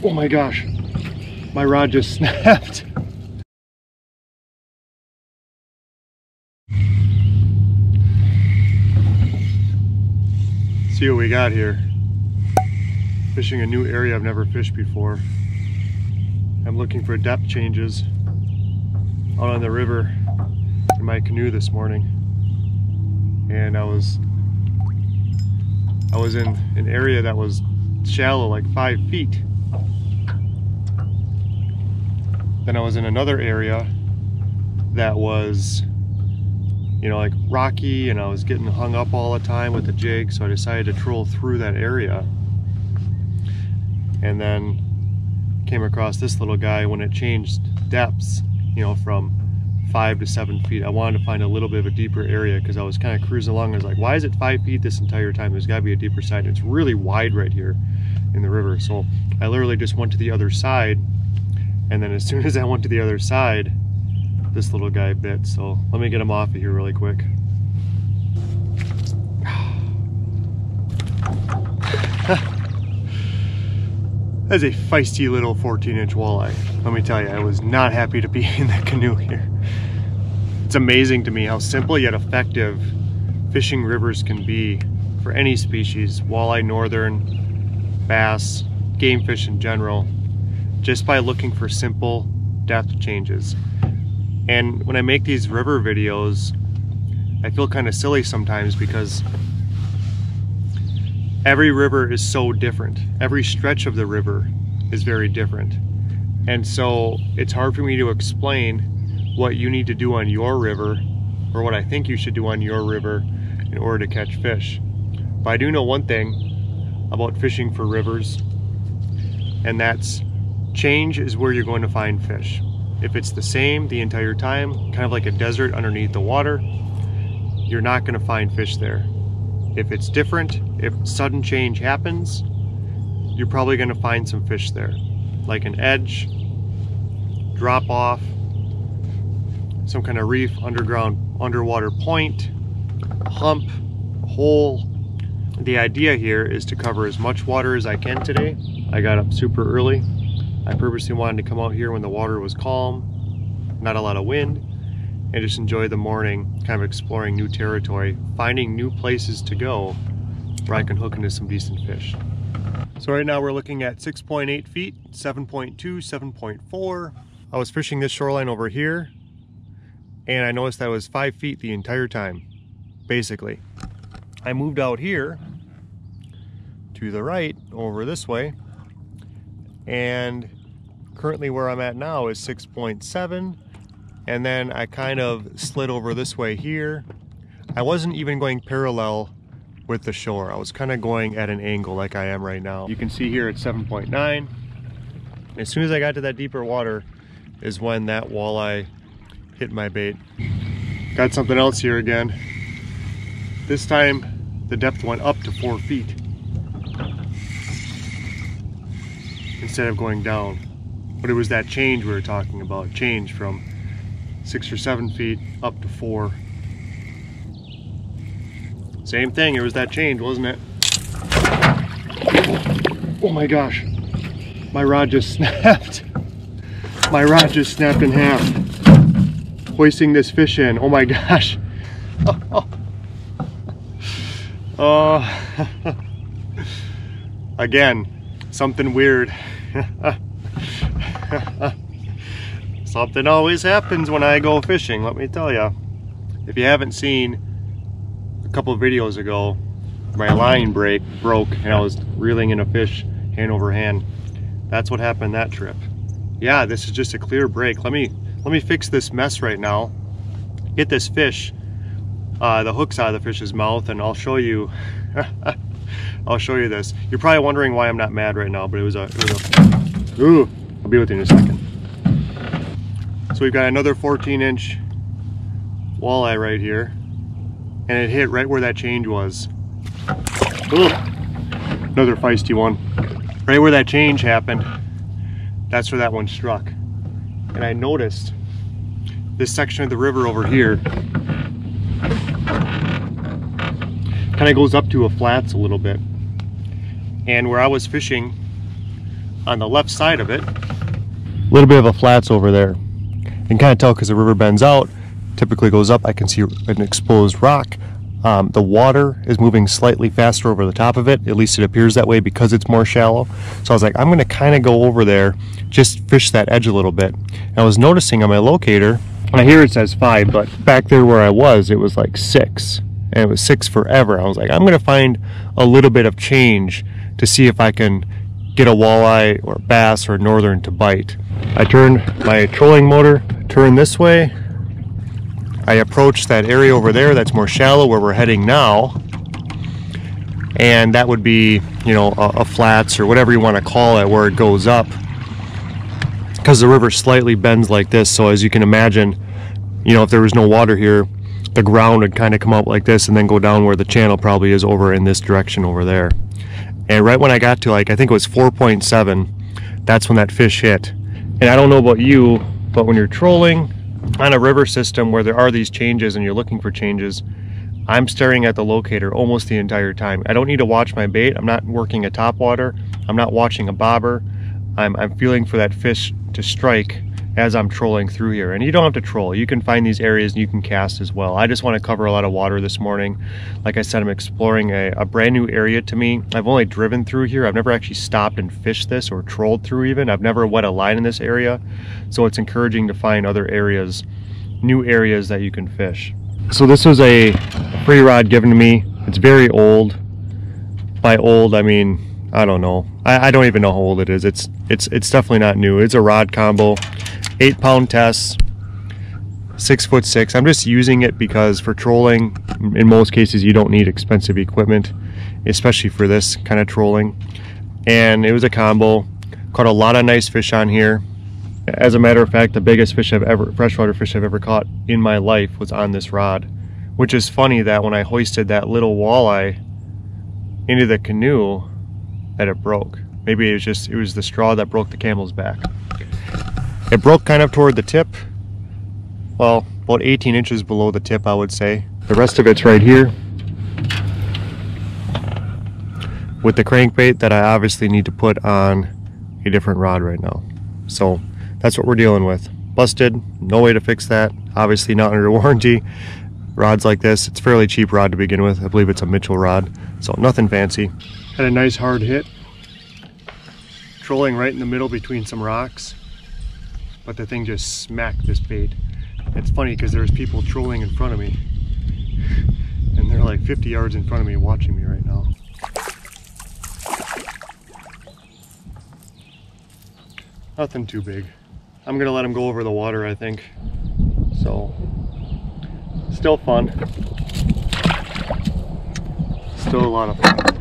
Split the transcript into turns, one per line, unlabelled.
Oh my gosh, my rod just snapped. See what we got here. Fishing a new area I've never fished before. I'm looking for depth changes out on the river in my canoe this morning. And I was I was in an area that was shallow, like five feet. Then I was in another area that was, you know, like rocky and I was getting hung up all the time with the jig. So I decided to troll through that area. And then came across this little guy when it changed depths, you know, from five to seven feet. I wanted to find a little bit of a deeper area because I was kind of cruising along. I was like, why is it five feet this entire time? There's gotta be a deeper side. It's really wide right here in the river. So I literally just went to the other side. And then as soon as I went to the other side, this little guy bit. So let me get him off of here really quick. That's a feisty little 14 inch walleye. Let me tell you, I was not happy to be in the canoe here. It's amazing to me how simple yet effective fishing rivers can be for any species, walleye, northern, bass, game fish in general, just by looking for simple depth changes. And when I make these river videos, I feel kind of silly sometimes because every river is so different. Every stretch of the river is very different. And so it's hard for me to explain what you need to do on your river or what I think you should do on your river in order to catch fish. But I do know one thing about fishing for rivers and that's change is where you're going to find fish. If it's the same the entire time, kind of like a desert underneath the water, you're not going to find fish there. If it's different, if sudden change happens, you're probably going to find some fish there, like an edge, drop off, some kind of reef, underground, underwater point, hump, hole. The idea here is to cover as much water as I can today. I got up super early. I purposely wanted to come out here when the water was calm, not a lot of wind, and just enjoy the morning kind of exploring new territory, finding new places to go where I can hook into some decent fish. So right now we're looking at 6.8 feet, 7.2, 7.4. I was fishing this shoreline over here and I noticed that was five feet the entire time, basically. I moved out here to the right over this way and currently where I'm at now is 6.7 and then I kind of slid over this way here. I wasn't even going parallel with the shore. I was kind of going at an angle like I am right now. You can see here it's 7.9. As soon as I got to that deeper water is when that walleye hit my bait. Got something else here again. This time the depth went up to four feet instead of going down. But it was that change we were talking about, change from six or seven feet up to four. Same thing, it was that change, wasn't it? Oh my gosh, my rod just snapped. My rod just snapped in half. Hoisting this fish in, oh my gosh. Oh, oh. again, something weird. Something always happens when I go fishing, let me tell you. If you haven't seen a couple videos ago, my line break broke and I was reeling in a fish hand over hand. That's what happened that trip. Yeah, this is just a clear break. Let me let me fix this mess right now. Get this fish, uh, the hooks out of the fish's mouth, and I'll show you. I'll show you this. You're probably wondering why I'm not mad right now, but it was a, it was a ooh. I'll be with you in a second. So we've got another 14 inch walleye right here. And it hit right where that change was. Ooh, another feisty one. Right where that change happened, that's where that one struck. And I noticed this section of the river over here kind of goes up to a flats a little bit. And where I was fishing on the left side of it, a little bit of a flats over there. Can kind of tell because the river bends out, typically goes up. I can see an exposed rock. Um, the water is moving slightly faster over the top of it. At least it appears that way because it's more shallow. So I was like, I'm going to kind of go over there, just fish that edge a little bit. And I was noticing on my locator, I hear it says five, but back there where I was, it was like six. And it was six forever. I was like, I'm going to find a little bit of change to see if I can get a walleye or bass or northern to bite. I turn my trolling motor, turn this way, I approach that area over there that's more shallow where we're heading now. And that would be, you know, a, a flats or whatever you want to call it where it goes up. Because the river slightly bends like this. So as you can imagine, you know, if there was no water here, the ground would kind of come up like this and then go down where the channel probably is over in this direction over there. And right when I got to like, I think it was 4.7, that's when that fish hit. And I don't know about you, but when you're trolling on a river system where there are these changes and you're looking for changes, I'm staring at the locator almost the entire time. I don't need to watch my bait. I'm not working a top water. I'm not watching a bobber. I'm, I'm feeling for that fish to strike as I'm trolling through here. And you don't have to troll. You can find these areas and you can cast as well. I just want to cover a lot of water this morning. Like I said, I'm exploring a, a, brand new area to me. I've only driven through here. I've never actually stopped and fished this or trolled through even. I've never wet a line in this area. So it's encouraging to find other areas, new areas that you can fish. So this was a free rod given to me. It's very old. By old, I mean, I don't know. I, I don't even know how old it is. It's it's it's definitely not new. It's a rod combo eight pound tests, six foot six. I'm just using it because for trolling, in most cases, you don't need expensive equipment, especially for this kind of trolling. And it was a combo, caught a lot of nice fish on here. As a matter of fact, the biggest fish I've ever, freshwater fish I've ever caught in my life was on this rod. Which is funny that when I hoisted that little walleye into the canoe, that it broke. Maybe it was just, it was the straw that broke the camel's back. It broke kind of toward the tip. Well, about 18 inches below the tip, I would say. The rest of it's right here. With the crankbait that I obviously need to put on a different rod right now. So that's what we're dealing with. Busted, no way to fix that. Obviously not under warranty. Rods like this, it's fairly cheap rod to begin with. I believe it's a Mitchell rod, so nothing fancy. Had a nice hard hit. Trolling right in the middle between some rocks but the thing just smacked this bait. It's funny because there's people trolling in front of me and they're like 50 yards in front of me watching me right now. Nothing too big. I'm gonna let him go over the water, I think. So, still fun. Still a lot of fun.